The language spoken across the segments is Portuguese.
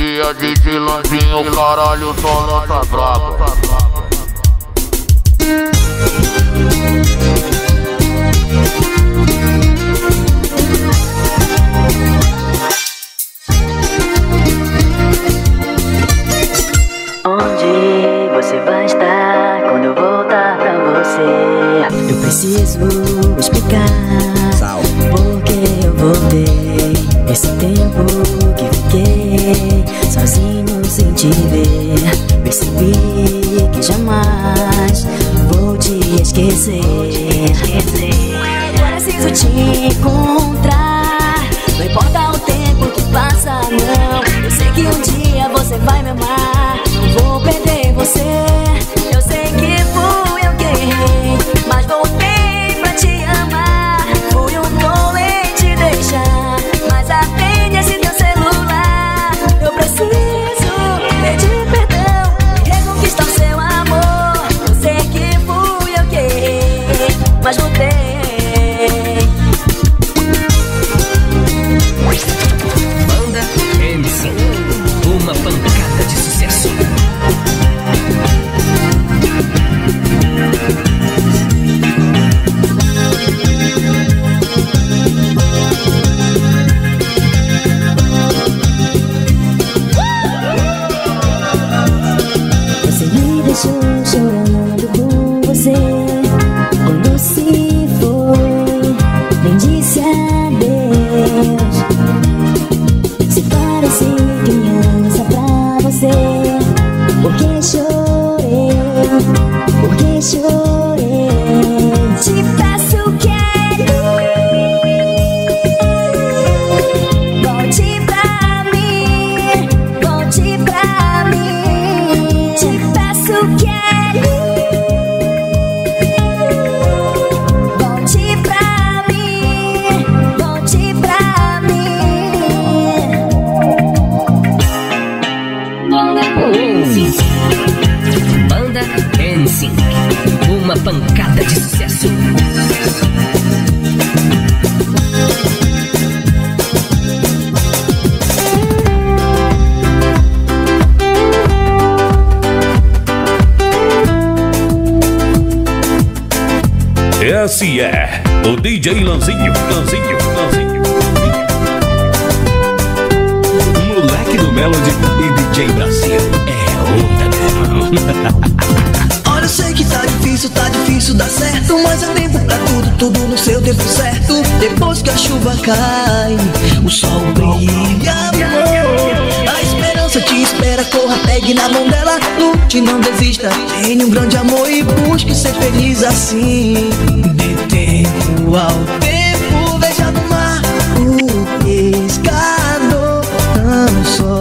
Dia de lancinho, caralho, só lança braba. Onde você vai estar quando eu voltar pra você? Eu preciso explicar por que eu voltei. Esse tempo que fiquei sozinho sem te ver, percebi que jamais vou te esquecer. Preciso te encontrar, não importa o tempo que passa, não. Eu sei que um dia você vai me amar, não vou perder você. É o DJ Lanzinho, Lanzinho, Lanzinho. Moleque do Melody e DJ Brasil. É onda. Olha, eu sei que tá difícil, tá difícil dar certo Mas é tempo pra tudo, tudo no seu tempo certo Depois que a chuva cai, o sol brilha, amor A esperança te espera, corra, pegue na mão dela Lute, não desista, tenha um grande amor E busque ser feliz assim. Dê tempo ao tempo, veja no mar O pescador Tão só,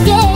yeah.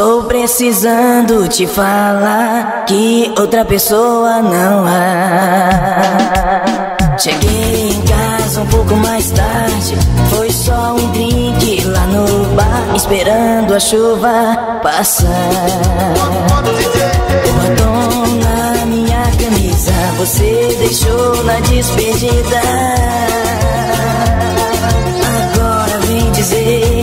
Tô precisando te falar que outra pessoa não há. Cheguei em casa um pouco mais tarde. Foi só um drink lá no bar, esperando a chuva passar. Uma batom na minha camisa, você deixou na despedida. Agora vem dizer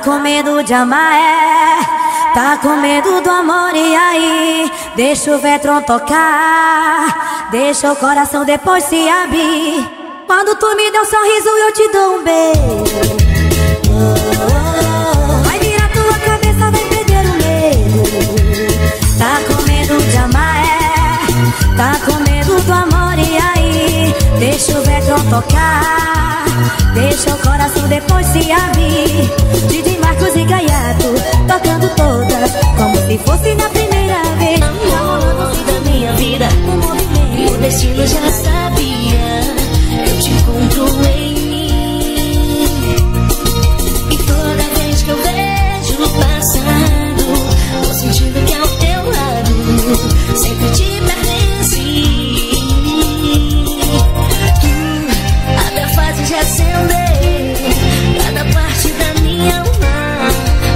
com medo de amar, é? Tá com medo do amor, e aí? Deixa o Vetron tocar. Deixa o coração depois se abrir. Quando tu me dá um sorriso, eu te dou um beijo. Vai virar tua cabeça, vai perder o medo. Tá com medo de amar, é? Tá com medo do amor, e aí? Deixa o Vetron tocar. Deixa o coração depois se abrir. Didi Marcos e Gaiato, tocando todas, como se fosse na primeira vez. Tá rolando da minha vida, o movimento. E o destino já sabia, eu te encontro em mim. E toda vez que eu vejo o passado, tô sentindo que ao teu lado sempre te cada parte da minha alma,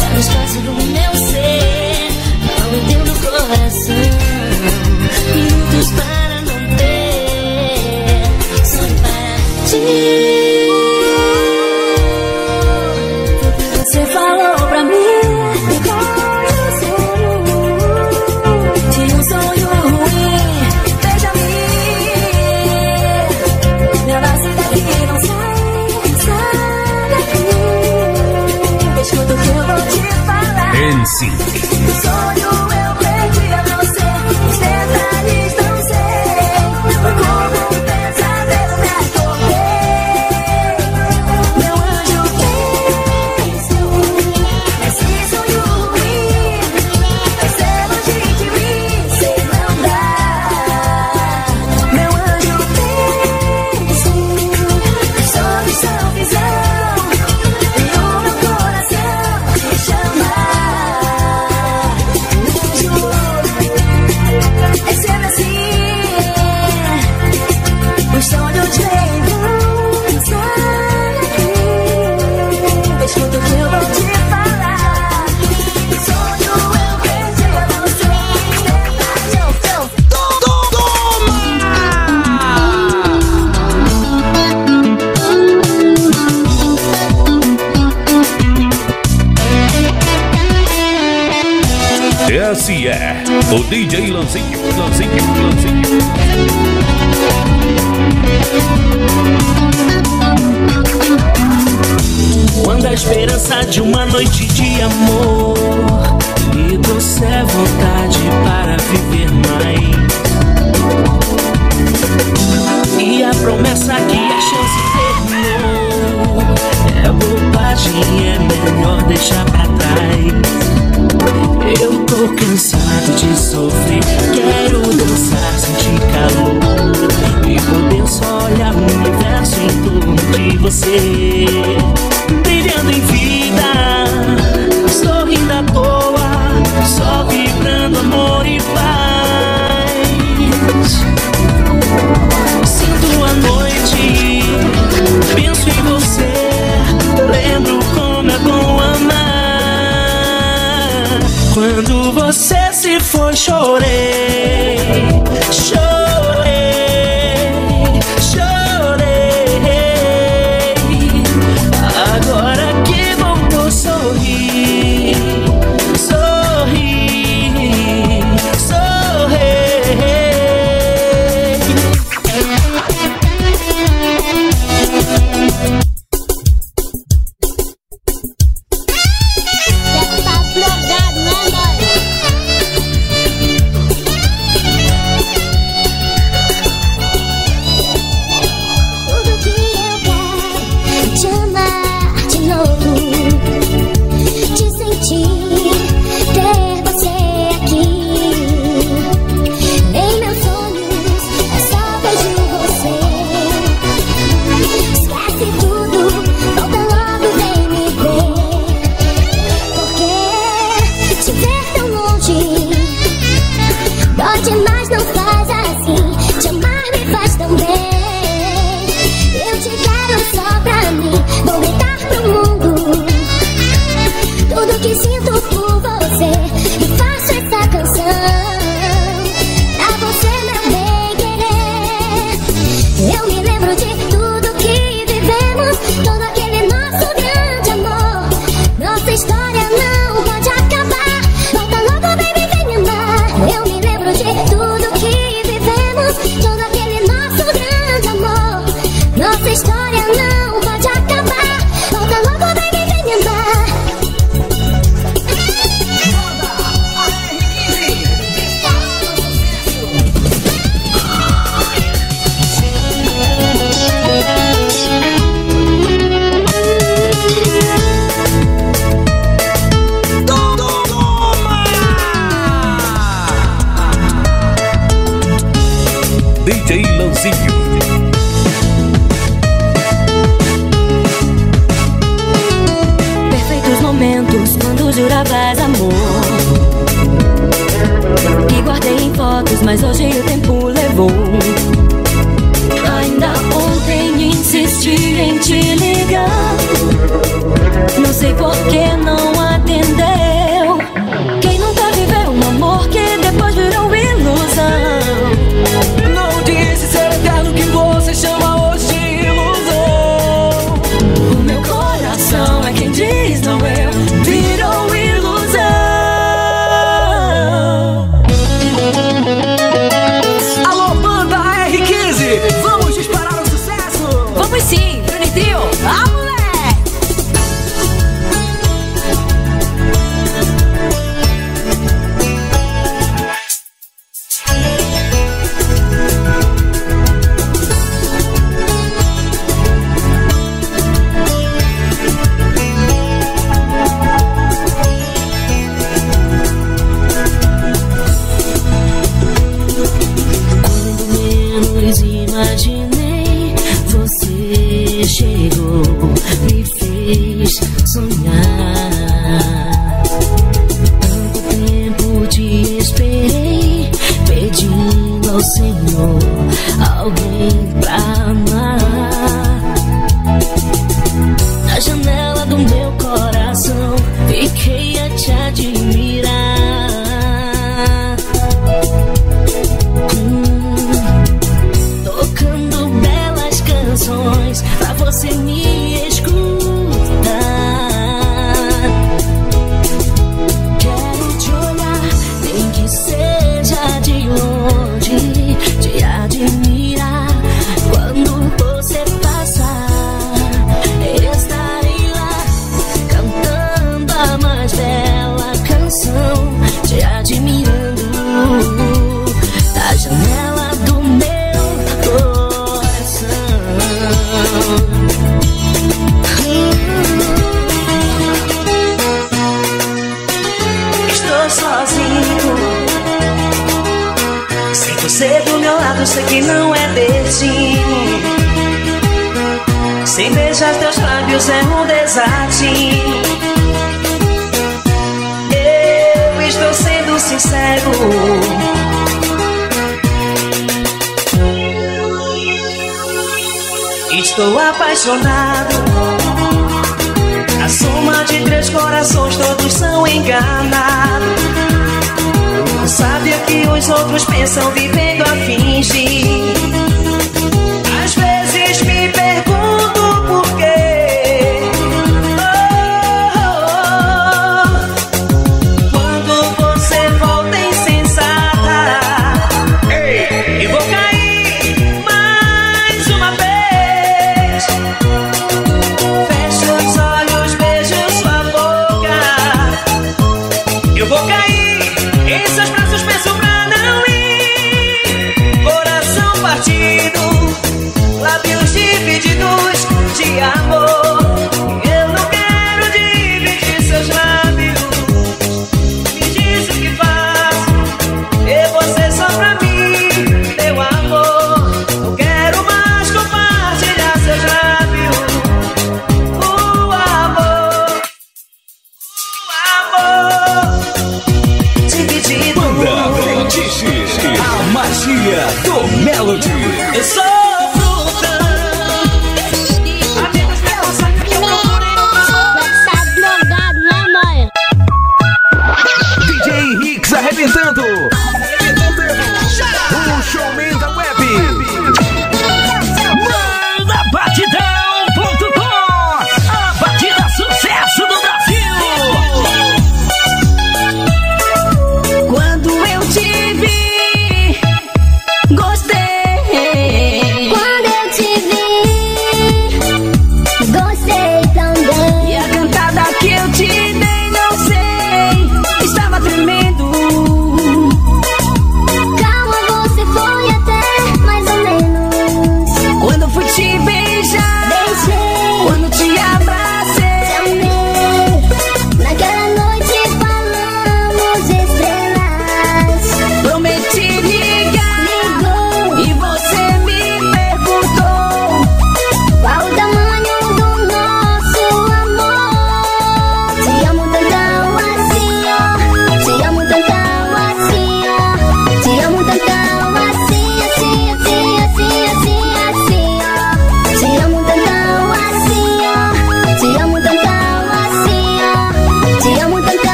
cada espaço do meu ser. Não entendo o coração, falar É o DJ Lanzinho, Lanzinho, Lanzinho. Quando a esperança de uma noite de amor me trouxer vontade para viver mais. E a promessa que a chance terminou é bobagem, é melhor deixar pra trás. Eu tô cansado de sofrer, quero dançar, sentir calor. E poder só olhar o universo em torno de você, brilhando em vida, sorrindo à toa, só vibrando amor e paz. Sinto a noite, penso em você, Quando você se chorei, chorei, chorei.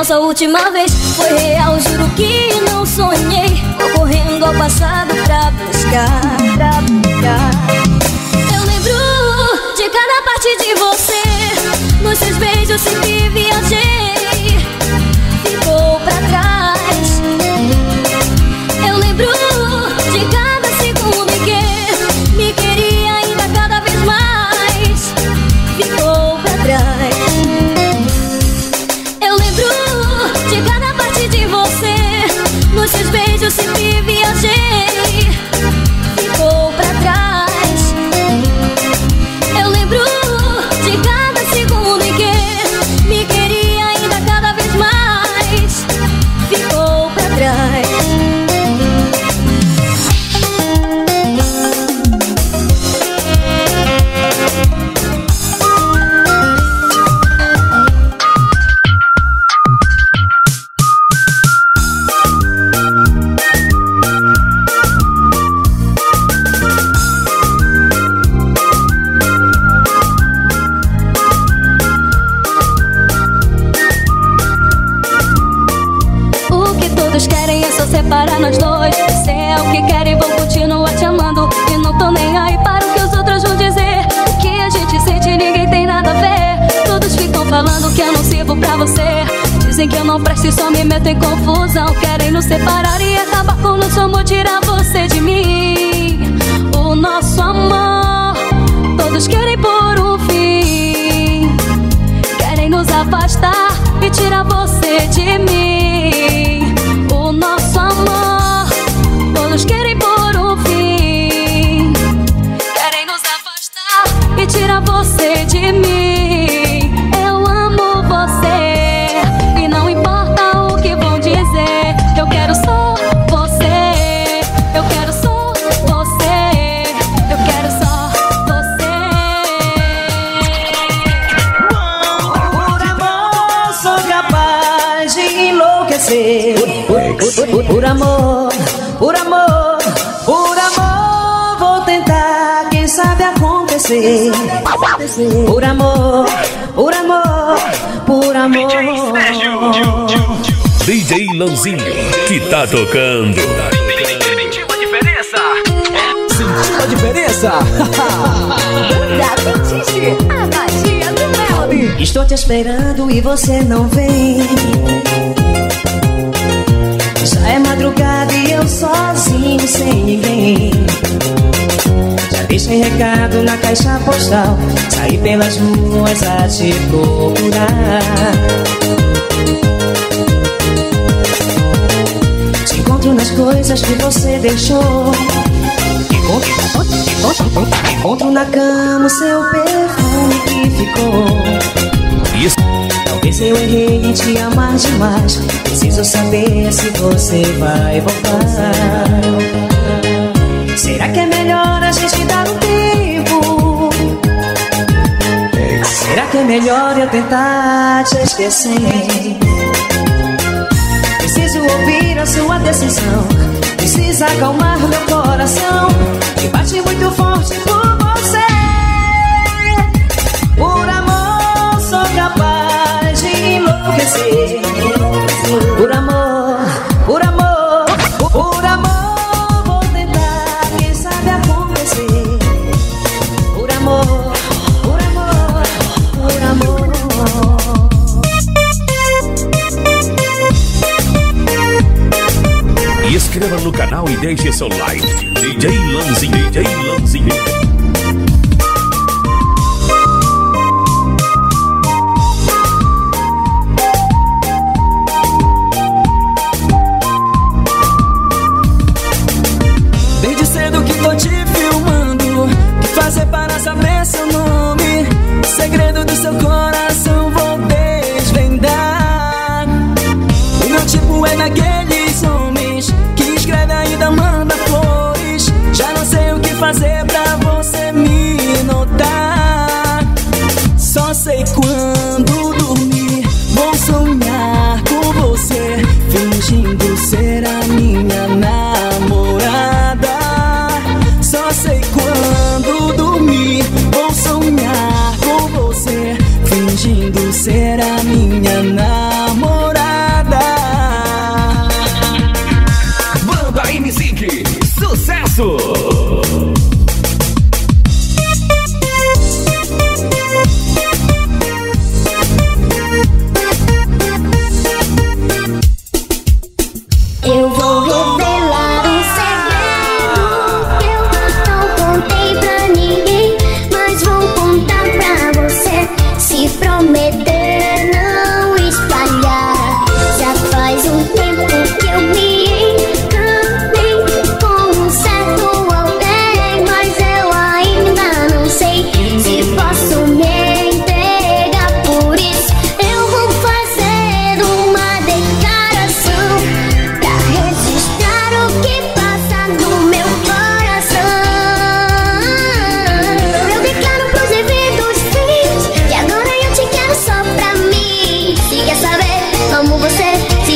Nossa última vez. Foi real, juro que não sonhei. Vou correndo ao passado pra buscar, pra buscar. Eu lembro de cada parte de você. Nos seus beijos sempre viajei. Enlouquecer. Por, por- por amor, por amor, por amor vou tentar, quem sabe acontecer. Por amor, por amor, por amor. DJ Lanzinho, que tá tocando. Sentiu a diferença? Sentiu a diferença? A magia do Melody. Estou te esperando e você não vem. É madrugada e eu sozinho, sem ninguém. Já deixei recado na caixa postal. Saí pelas ruas a te procurar. Te encontro nas coisas que você deixou. Encontro na cama o seu perfume que ficou. Eu errei em te amar demais. Preciso saber se você vai voltar. Será que é melhor a gente dar um tempo? Será que é melhor eu tentar te esquecer? Preciso ouvir a sua decisão. Precisa acalmar meu coração. Que bate muito forte por você. Por amor, por amor, por amor vou tentar, quem sabe acontecer. Por amor, por amor, por amor. E inscreva no canal e deixe seu like. DJ Lanzinho, DJ Lanzinho.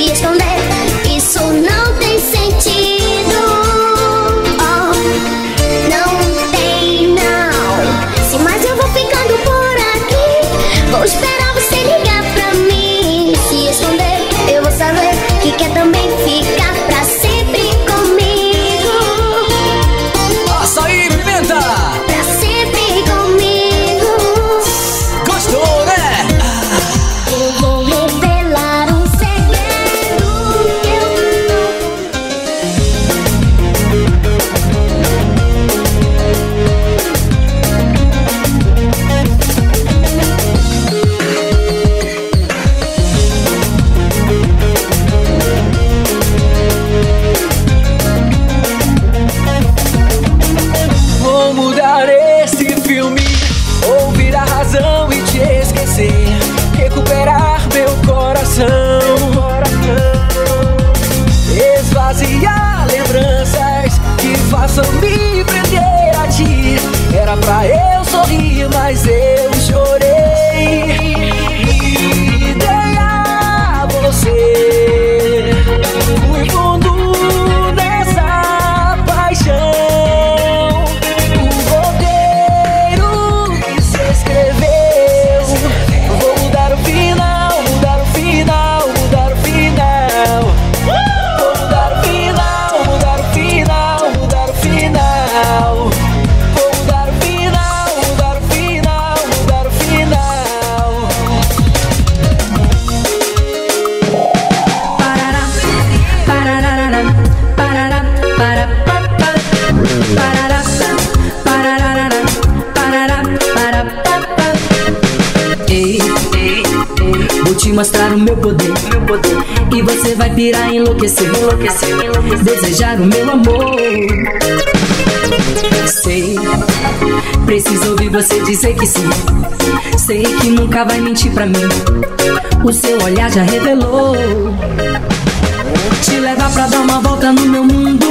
y esconder. você dizer que sim. Sei que nunca vai mentir pra mim. O seu olhar já revelou. Te levar pra dar uma volta no meu mundo.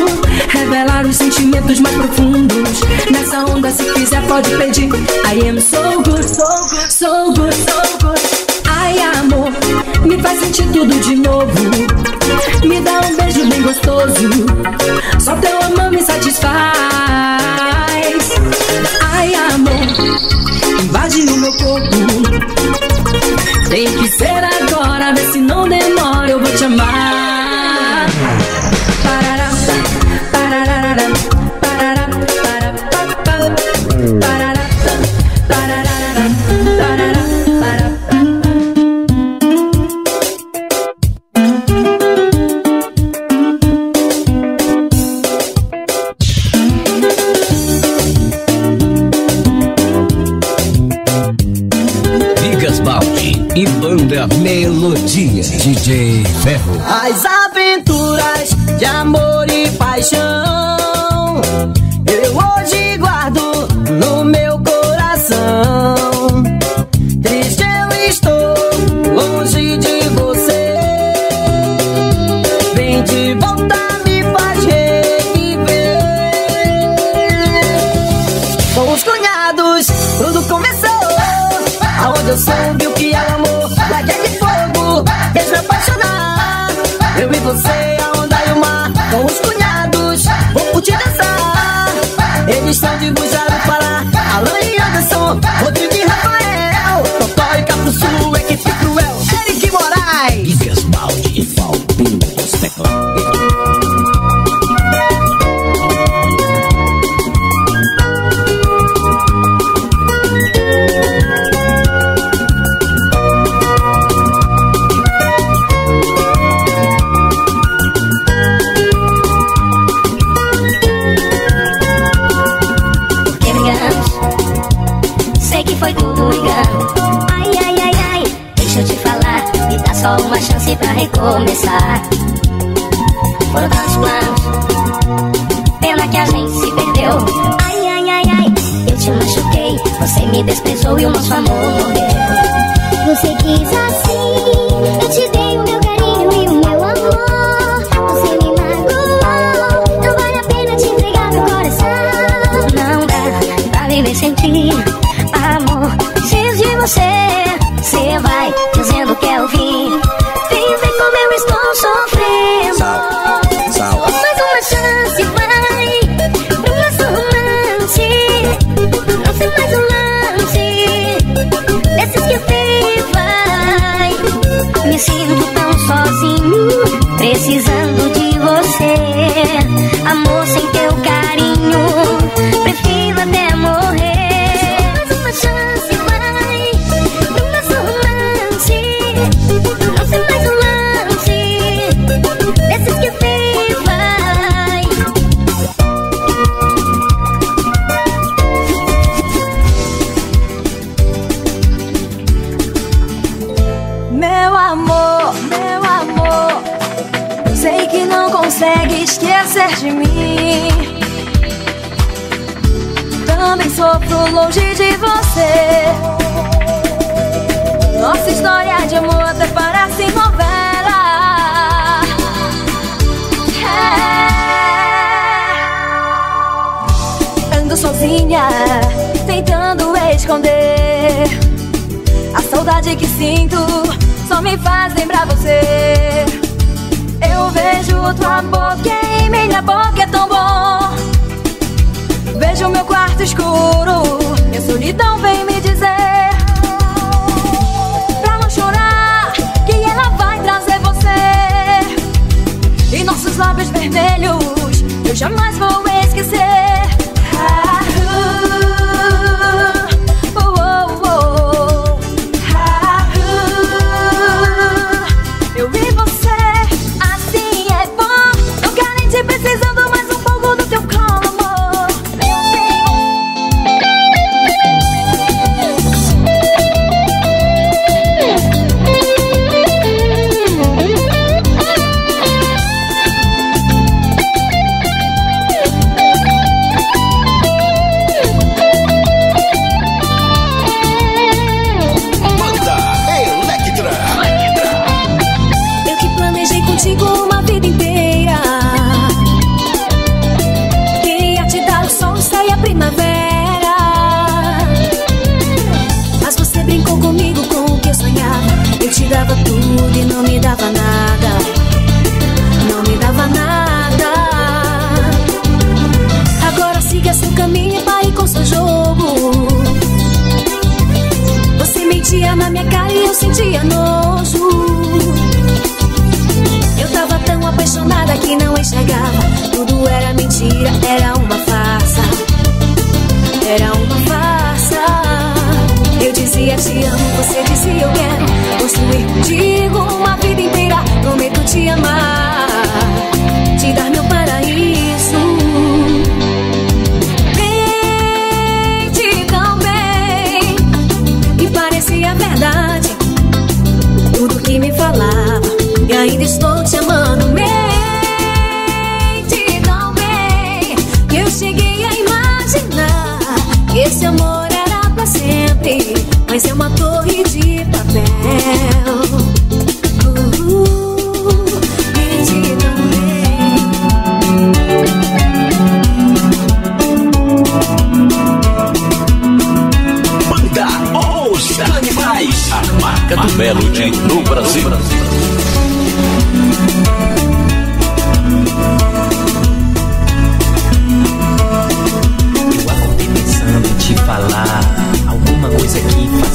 Revelar os sentimentos mais profundos. Nessa onda, se quiser, pode pedir. I am so good, so good, so good, so good. Ai, amor, me faz sentir tudo de novo. Me dá um beijo bem gostoso. Só teu amor me satisfaz. produção de Buja para Alan e Anderson. Desprezou e o nosso amor Pijama Mentia na minha cara e eu sentia nojo. Eu tava tão apaixonada que não enxergava. Tudo era mentira, era uma farsa. Era uma farsa. Eu dizia te amo, você dizia eu quero construir contigo uma vida inteira. Prometo te amar, te dar meu ainda estou te amando mente tão bem que eu cheguei a imaginar que esse amor era pra sempre mas é uma torre de papel. Banda Os Canibais. A marca do Melody no Brasil.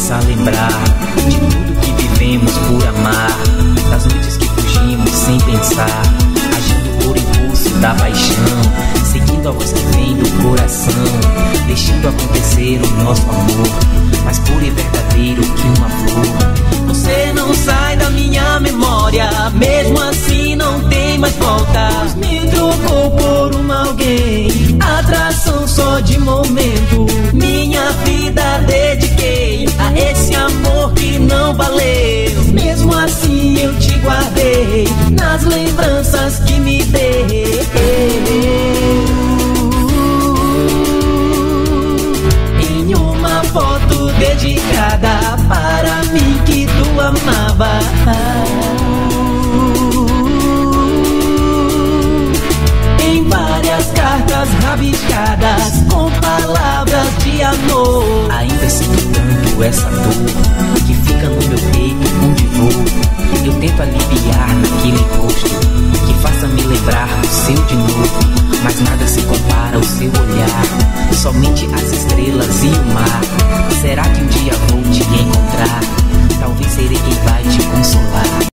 Que faça lembrar De tudo que vivemos por amar Das noites que fugimos sem pensar Agindo por impulso da paixão Seguindo a voz que vem do coração Deixando acontecer o nosso amor Mais puro e verdadeiro que uma flor Você não sai da minha memória, mesmo assim não tem mais volta. Me trocou por um alguém, atração só de momento. Minha vida dediquei a esse amor que não valeu. Mesmo assim eu te guardei nas lembranças que me deu. Dedicada para mim que tu amava. Em várias cartas rabiscadas com palavras de amor. Ainda sinto tanto essa dor que fica no meu peito onde vou. Eu tento aliviar naquele rosto que faça me lembrar do seu de novo. Mas nada se compara ao seu olhar. Somente as estrelas e o mar. Será que um dia vou te encontrar? Talvez serei quem vai te consolar.